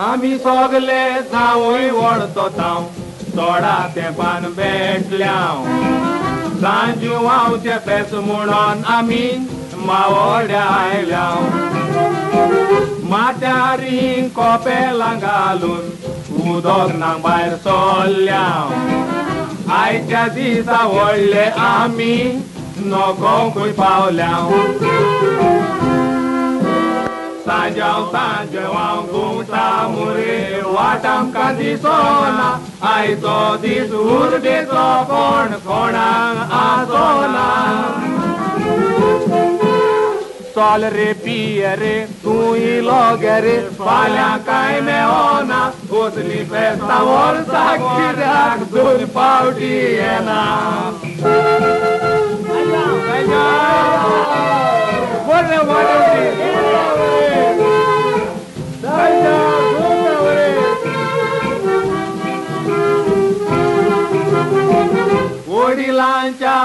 आम्ही सोगले जावय वळतो ताव. तोडा ते पान सांजू वावचे पेस म्हणून आम्ही मावड्या आयल्या माथ्यारी कोपे घालून उदक ना भायर सोल्ल्या आयच्या दिसा व्हडले आमी नोकोंकूय पावल्या सांजाव सांजव हांव गुंता मुरे वाट आमकां दिसोना आयचो दीस उर्बेचो कोण कोणाक आसोना चल रे Valere, piere, tu i logere, falja kajme ona, utli festa vorsak, kirak dur pautijena. Hallå! Hallå!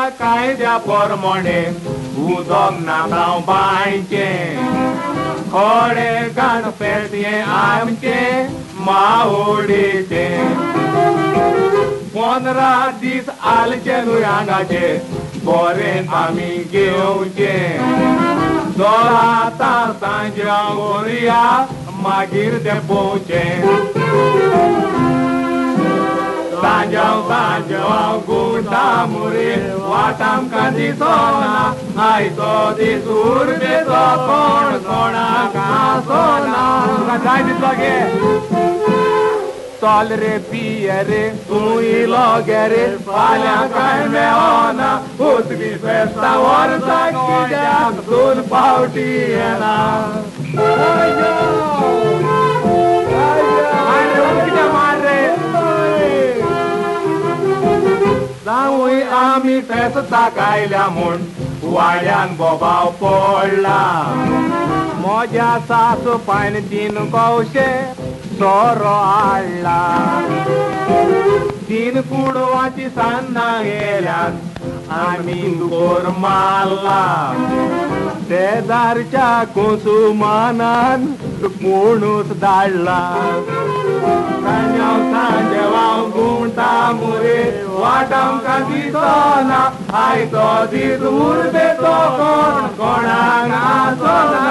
वडिलांच्या कायद्या परमणे उदक नाताव बांयचे खोडे गाण फेटये आमचे मावडीचे पंदरा दीस आलचे न्हू आंगाचे बरें आमी घेवचे दोळा सांजरा करुया मागीर ते पोवचे सांजाव सांजाव गुंता मुरे वाट आमकां दिसोना आयचो दीस उर्बेचो कोण कोणाक आसोना तुका जाय दिसलो गे चल रे पिये रे तूं इलो गे रे फाल्यां कांय मेळोना उतरी फेस्तां वर्सां कित्याक दोन पावटी येना जावूय आमी फेस्तां आयल्या म्हूण वाड्यान बोबाव पडला. म्हज्या सासू पायन तीन कौशे सोरो हाडला तीन कुडवाची सान्नां गेल्यात आमी दुकोर मारला. शेजारच्या कुसुमानान कोणूच धाडला वाट आमकां दिसोना आयचो दीस उर्बेचो कोण कोणाक आसोना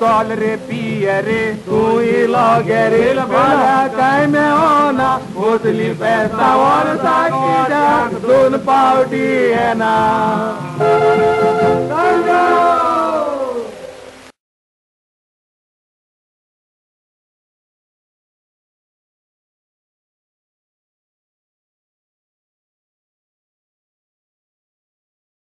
चल रे पिये रे तूं इलो गे रे फाल्यां कांय ओसली वचली फेस्तां वर्सां कित्याक दोन पावटी येना